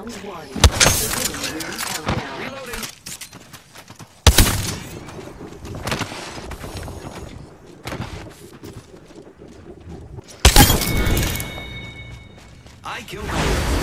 Round one. Beginning ring countdown. Reloading. I killed.